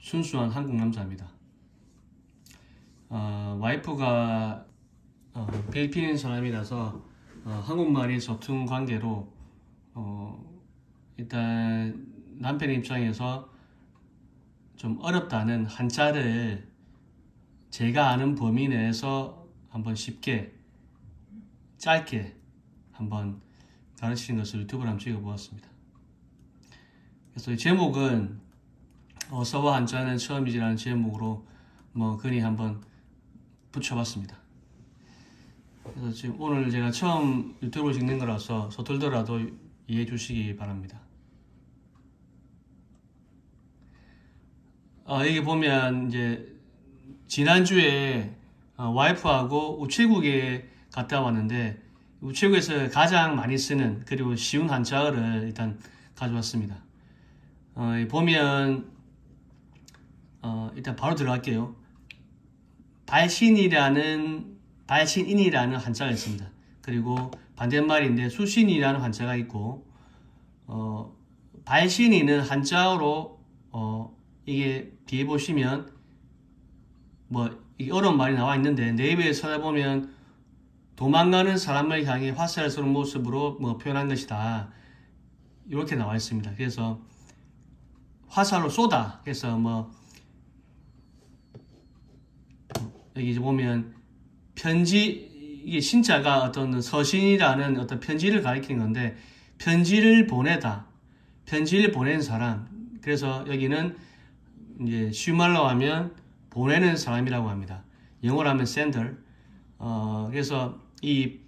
순수한 한국 남자입니다. 어, 와이프가 어, 필리핀 사람이라서 어, 한국말이 서툰 관계로 어, 일단 남편 입장에서 좀 어렵다는 한자를 제가 아는 범위 내에서 한번 쉽게 짧게 한번 가르치는 것을 유튜브로 한번 찍어보았습니다. 그래서 제목은 어서와 한자는 처음이지라는 제목으로 뭐 그니 한번 붙여봤습니다. 그래서 지금 오늘 제가 처음 유튜브를 찍는 거라서 서툴더라도 이해해 주시기 바랍니다. 어, 여기 보면 이제 지난주에 어, 와이프하고 우체국에 갔다 왔는데 우체국에서 가장 많이 쓰는 그리고 쉬운 한자어를 일단 가져왔습니다. 어, 보면 어, 일단 바로 들어갈게요. 발신이라는 발신인이라는 한자가 있습니다. 그리고 반대말인데 수신이라는 한자가 있고 어, 발신인은 한자어로 어, 이게 뒤에 보시면 뭐 어려운 말이 나와 있는데 네이버에 찾아보면 도망가는 사람을 향해 화살을 쏘는 모습으로 뭐 표현한 것이다. 이렇게 나와 있습니다. 그래서 화살로 쏘다. 그래서 뭐 여기 보면 편지 이게 신자가 어떤 서신이라는 어떤 편지를 가리키는 건데 편지를 보내다. 편지를 보낸 사람. 그래서 여기는 이제 쉬운 말로 하면 보내는 사람이라고 합니다. 영어로 하면 sender. 어, 그래서 이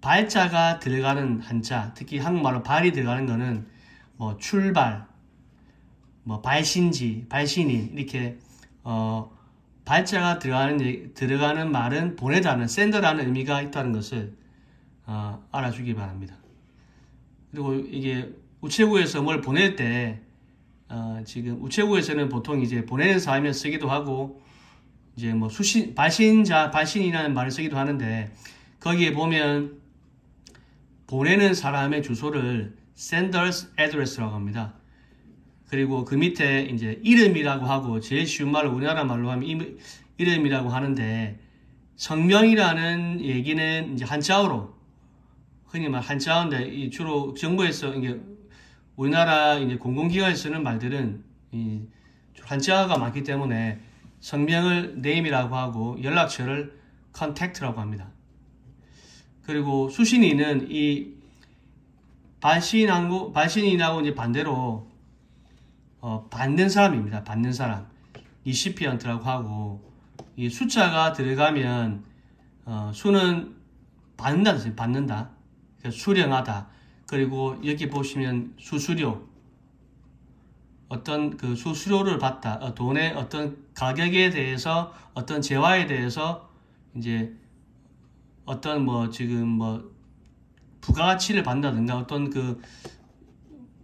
발자가 들어가는 한자, 특히 한국말로 발이 들어가는 거는 뭐 출발, 뭐 발신지, 발신인 이렇게 어, 발자가 들어가는 들어가는 말은 보내다는 샌더라는 의미가 있다는 것을 어, 알아주기 바랍니다. 그리고 이게 우체국에서 뭘 보낼 때 어, 지금 우체국에서는 보통 이제 보내는 사람이 쓰기도 하고 이제 뭐 수신 발신자 발신이라는 말을 쓰기도 하는데 거기에 보면 보내는 사람의 주소를 sender's address라고 합니다. 그리고 그 밑에 이제 이름이라고 하고 제일 쉬운 말로 우리나라 말로 하면 이름이라고 하는데 성명이라는 얘기는 이제 한자어로 흔히 말 한자어인데 주로 정부에서 이게 우리나라 이제 공공기관에 쓰는 말들은 이 한자어가 많기 때문에 성명을 name이라고 하고 연락처를 contact라고 합니다. 그리고 수신인은 이 발신하고 발신인하고 이제 반대로 어, 받는 사람입니다. 받는 사람. 리시피언트라고 하고 이 숫자가 들어가면 어, 수는 받는다 받는다. 수령하다. 그리고 여기 보시면 수수료 어떤 그 수수료를 받다. 어, 돈의 어떤 가격에 대해서 어떤 재화에 대해서 이제 어떤 뭐 지금 뭐 부가가치를 받는다든가 어떤 그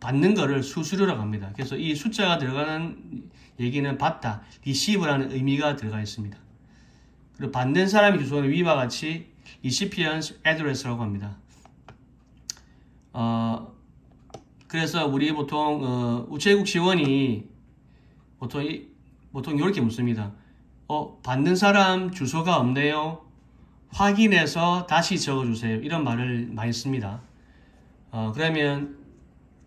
받는 거를 수수료라고 합니다. 그래서 이 숫자가 들어가는 얘기는 받다, receive라는 의미가 들어가 있습니다. 그리고 받는 사람의 주소는 위와 같이 recipient address라고 합니다. 어, 그래서 우리 보통 어, 우체국 직원이 보통 이, 보통 이렇게 묻습니다. 어, 받는 사람 주소가 없네요. 확인해서 다시 적어주세요. 이런 말을 많이 씁니다. 어, 그러면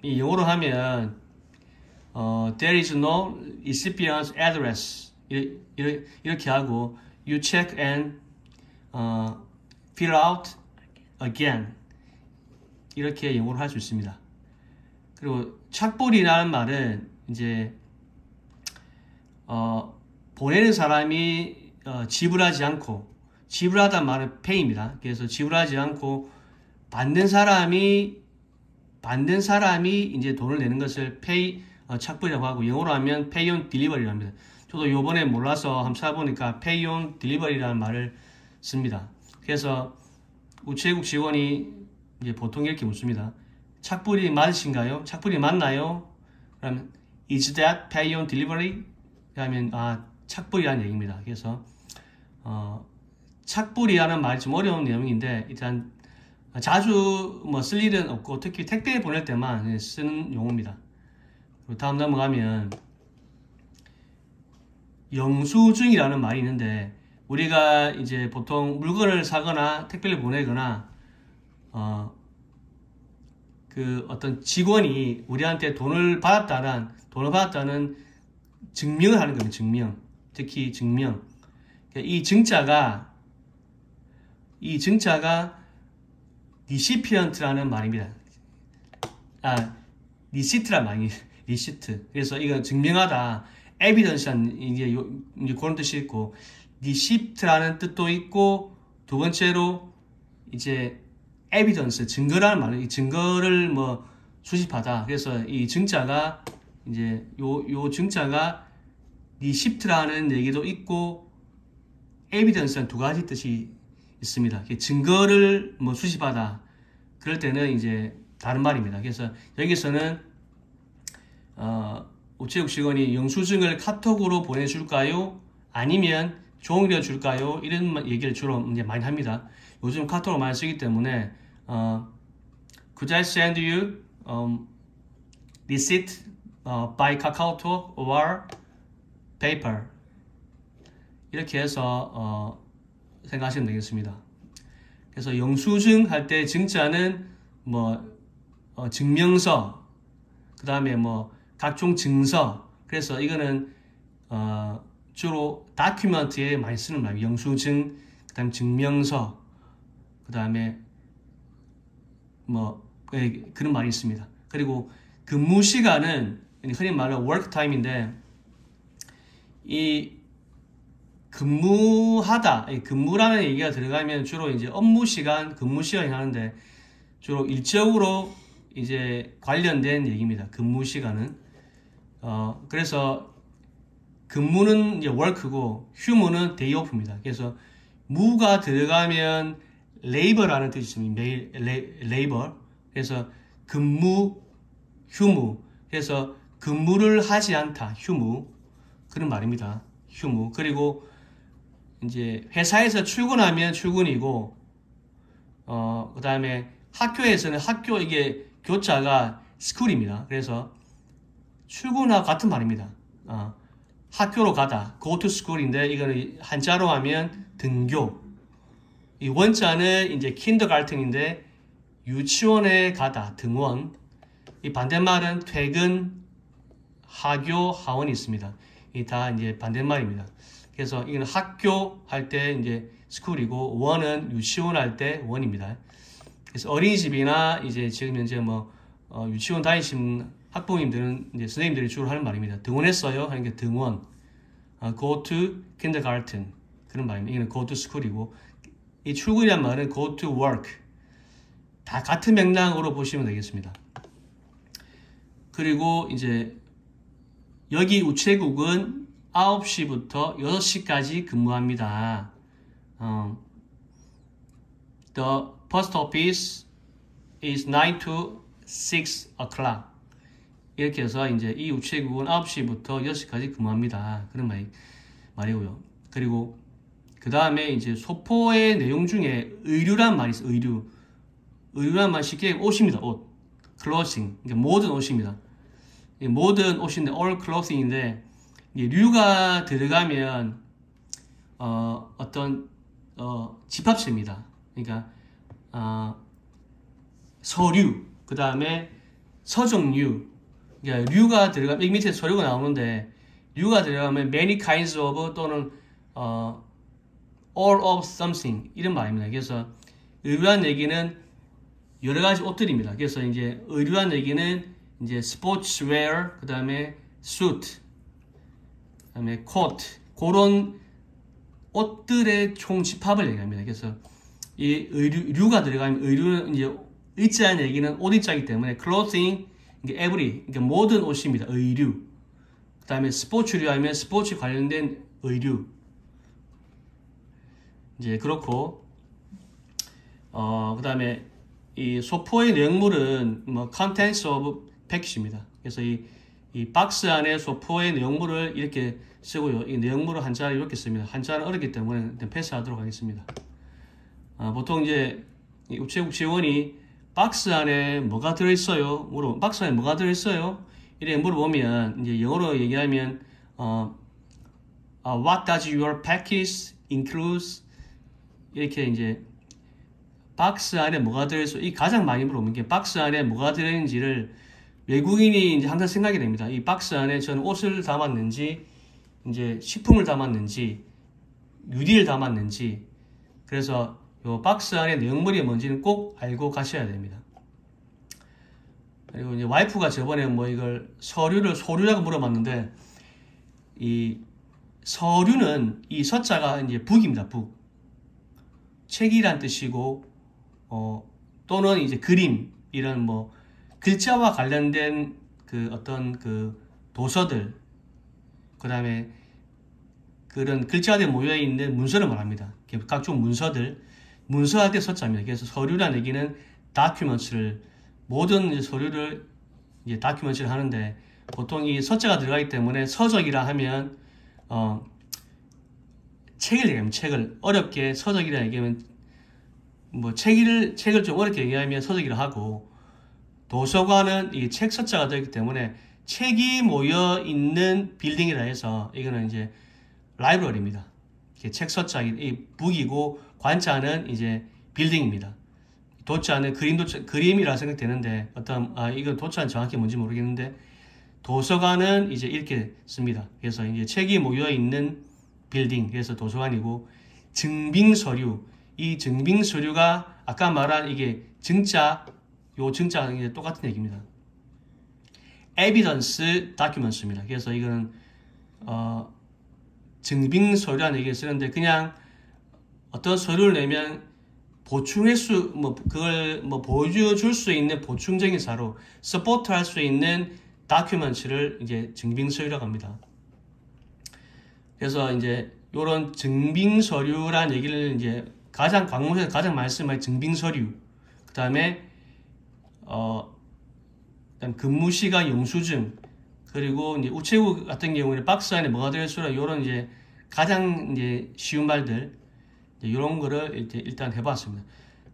이 영어로 하면 어, there is no recipient address 이렇게, 하고 you check and 어, fill out again 이렇게 영어로 할 수 있습니다. 그리고 착불이라는 말은 이제 어, 보내는 사람이 어, 지불하지 않고 지불하다 말은 pay입니다. 그래서 지불하지 않고 받는 사람이 받는 사람이 이제 돈을 내는 것을 pay 어, 착불이라고 하고 영어로 하면 pay on delivery라고 합니다. 저도 요번에 몰라서 한번 찾아보니까 pay on delivery라는 말을 씁니다. 그래서 우체국 직원이 이제 보통 이렇게 묻습니다. 착불이 맞으신가요? 착불이 맞나요? 그러면 is that pay on delivery? 하면 아 착불이라는 얘기입니다. 그래서 어, 착불이라는 말이 좀 어려운 내용인데 일단 자주 뭐 쓸 일은 없고 특히 택배 보낼 때만 쓰는 용어입니다. 다음 넘어가면 영수증이라는 말이 있는데 우리가 이제 보통 물건을 사거나 택배를 보내거나 어, 그 어떤 직원이 우리한테 돈을 받았다는 돈을 받았다는 증명을 하는 겁니다. 증명. 특히 증명. 그러니까 이 증자가 이 증자가 recipient라는 말입니다. 아, receipt란 말이 receipt. 그래서 이거 증명하다. evidence한 이제 요, 이제 그런 뜻이 있고 receipt라는 뜻도 있고 두 번째로 이제 evidence 증거라는 말은 이 증거를 뭐 수집하다. 그래서 이 증자가 이제 요 요 증자가 receipt라는 얘기도 있고 evidence는 두 가지 뜻이 있습니다. 증거를 뭐 수집하다. 그럴 때는 이제 다른 말입니다. 그래서 여기서는 어, 우체국 직원이 영수증을 카톡으로 보내줄까요? 아니면 종이려 줄까요? 이런 얘기를 주로 이제 많이 합니다. 요즘 카톡을 많이 쓰기 때문에 어, Could I send you um, receipt uh, by KakaoTalk or paper? 이렇게 해서 어, 생각하시면 되겠습니다. 그래서 영수증 할 때 증자는 뭐 어, 증명서, 그 다음에 뭐 각종 증서. 그래서 이거는 어, 주로 다큐멘트에 많이 쓰는 말, 영수증, 그 다음 증명서, 그 다음에 뭐 예, 그런 말이 있습니다. 그리고 근무 시간은 흔히 말하는 work time인데 이 근무하다, 근무라는 얘기가 들어가면 주로 이제 업무 시간, 근무 시간이 하는데 주로 일적으로 이제 관련된 얘기입니다. 근무 시간은 어 그래서 근무는 이제 work고 휴무는 off입니다. 그래서 무가 들어가면 labor라는 뜻이 있습니다. 매일 labor. 그래서 근무, 휴무. 그래서 근무를 하지 않다. 휴무. 그런 말입니다. 휴무. 그리고 이제 회사에서 출근하면 출근이고 어 그 다음에 학교에서는 학교 이게 교자가 스쿨입니다. 그래서 출근하고 같은 말입니다. 어, 학교로 가다, go to school인데 이거는 한자로 하면 등교. 이 원자는 이제 kindergarten인데 유치원에 가다, 등원. 이 반대말은 퇴근, 하교, 하원이 있습니다. 이 다 이제 반대말입니다. 그래서 이건 학교 할 때 이제 스쿨이고 원은 유치원 할 때 원입니다. 그래서 어린이집이나 이제 지금 현재 뭐 어, 유치원 다니신 학부모님들은 이제 선생님들이 주로 하는 말입니다. 등원했어요? 하는 게 등원. 어, go to kindergarten. 그런 말입니다. 이는 go to school이고 이 출근이란 말은 go to work. 다 같은 맥락으로 보시면 되겠습니다. 그리고 이제 여기 우체국은 9시부터 6시까지 근무합니다. 어, the post office is 9 to 6 o'clock. 이렇게 해서 이제 이 우체국은 9시부터 6시까지 근무합니다. 그런 말, 말이고요. 그리고 그 다음에 이제 소포의 내용 중에 의류란 말이 있어요. 의류. 의류란 말 쉽게 옷입니다. 옷. clothing. 그러니까 모든 옷입니다. 모든 옷인데 all clothing인데 류가 들어가면 어, 어떤 어, 집합체입니다. 그러니까 어, 서류, 그 다음에 서정류, 그러니까 류가 들어가면 이 밑에 서류가 나오는데 류가 들어가면 many kinds of 또는 어, all of something 이런 말입니다. 그래서 의류한 얘기는 여러 가지 옷들입니다. 그래서 이제 의류한 얘기는 이제 sportswear 그 다음에 suit 그 다음에 coat 그런 옷들의 총 집합을 얘기합니다. 그래서 이 의류 가 들어가면 의류는 이제 의자한 얘기는 옷 입자이기 때문에 clothing 이게 every, 그러니까 모든 옷입니다. 의류. 그 다음에 스포츠류 하면 스포츠 관련된 의류. 이제 그렇고, 어, 그 다음에 이 소포의 내용물은 뭐 contents of package입니다. 그래서 이, 이 박스 안에 소포의 내용물을 이렇게 쓰고요. 이 내용물을 한자를 이렇게 씁니다. 한자는 어렵기 때문에 패스하도록 하겠습니다. 어, 보통 이제 우체국 지원이 박스 안에 뭐가 들어있어요? 물어 박스 안에 뭐가 들어있어요? 이래 물어보면 이제 영어로 얘기하면 어, 어, What does your package include? 이렇게 이제 박스 안에 뭐가 들어있어? 이 가장 많이 물어보는 게 박스 안에 뭐가 들어있는지를 외국인이 이제 항상 생각이 됩니다. 이 박스 안에 저는 옷을 담았는지, 이제 식품을 담았는지, 유리를 담았는지, 그래서 요 박스 안에 내용물이 뭔지는 꼭 알고 가셔야 됩니다. 그리고 이제 와이프가 저번에 뭐 이걸 서류를 소류라고 물어봤는데, 이 서류는 이 서자가 이제 북입니다. 북. 책이란 뜻이고 어, 또는 이제 그림 이런 뭐 글자와 관련된 그 어떤 그 도서들 그 다음에 그런 글자들이 모여 있는 문서를 말합니다. 각종 문서들 문서할 때 서자입니다. 그래서 서류라는 얘기는 document를 모든 서류를 이제 document를 하는데 보통 이 서자가 들어가기 때문에 서적이라 하면 어 책을 얘기하면 책을 어렵게 서적이라 얘기하면 뭐 책을 책을 좀 어렵게 얘기하면 서적이라 하고 도서관은 이 책 서자가 되기 때문에 책이 모여 있는 빌딩이라 해서 이거는 이제 라이브러리입니다. 책 서자 이 북이고 관자는 이제 빌딩입니다. 도자는 그림 도자 그림이라 생각되는데 어떤 아 이거 도자는 정확히 뭔지 모르겠는데 도서관은 이제 이렇게 씁니다. 그래서 이제 책이 모여 있는 빌딩 그래서 도서관이고 증빙 서류 이 증빙 서류가 아까 말한 이게 증자 요 증자 이게 똑같은 얘기입니다. evidence documents입니다. 그래서 이거는 어, 증빙 서류라는 얘기를 쓰는데 그냥 어떤 서류를 내면 보충할 수, 뭐, 그걸 뭐 보여줄 수 있는 보충적인 사로, support 할 수 있는 document를 이제 증빙 서류라고 합니다. 그래서 이제 이런 증빙 서류란 얘기를 이제 가장 관공서에서 가장 많이 쓰는 증빙 서류, 그 다음에 어 근무 시간 영수증, 그리고 이제 우체국 같은 경우에는 박스 안에 뭐가 들어있으라 이런 이제 가장 이제 쉬운 말들 이런 거를 이제 일단 해봤습니다.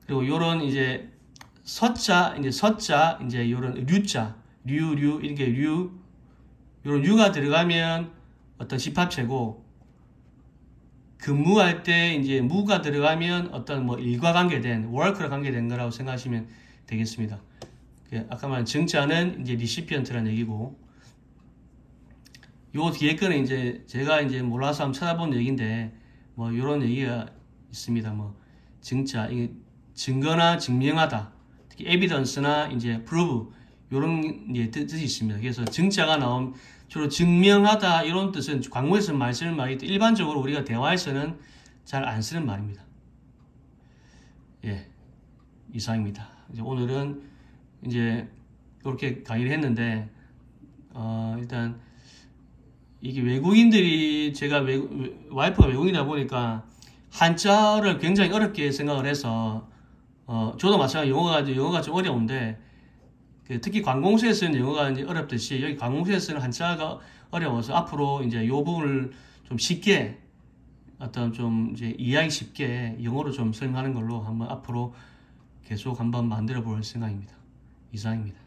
그리고 이런 이제 서자 이제 서자 이제 이런 류자 류류 이렇게 류 이런 류가 들어가면 어떤 집합체고 근무할 때 이제 무가 들어가면 어떤 뭐 일과 관계된 work로 관계된 거라고 생각하시면 되겠습니다. 그 아까 말한 증자는 이제 recipient라는 얘기고 요 뒤에 거는 이제 제가 이제 몰라서 한번 찾아본 얘기인데 뭐 이런 얘기가 있습니다. 뭐 증자 이게 증거나 증명하다 특히 evidence나 이제 prove 이런 이제 뜻이 있습니다. 그래서 증자가 나온 주로 증명하다 이런 뜻은 광고에서 많이 쓰는 말이 일반적으로 우리가 대화에서는 잘 안 쓰는 말입니다. 예, 이상입니다. 이제 오늘은 이제 이렇게 강의를 했는데 어, 일단 이게 외국인들이 제가 외국, 와이프가 외국인이다 보니까 한자를 굉장히 어렵게 생각을 해서 어, 저도 마찬가지 영어가 영어가 좀 어려운데 그 특히 관공서에 쓰는 영어가 이제 어렵듯이 여기 관공서에 쓰는 한자가 어려워서 앞으로 이제 이 부분을 좀 쉽게 어떤 좀 이제 이해하기 쉽게 영어로 좀 설명하는 걸로 한번 앞으로 계속 한번 만들어 볼 생각입니다. 이상입니다.